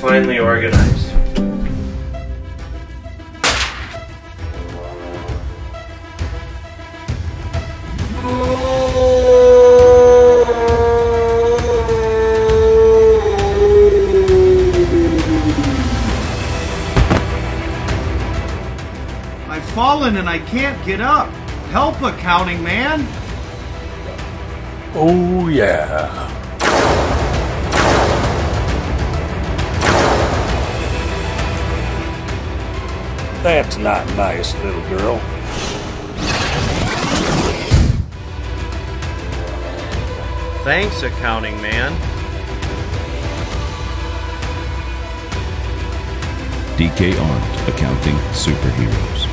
finally organized. I've fallen and I can't get up. Help, accounting man. Oh, yeah. That's not nice, little girl. Thanks, accounting man. DK Arndt Accounting Superheroes.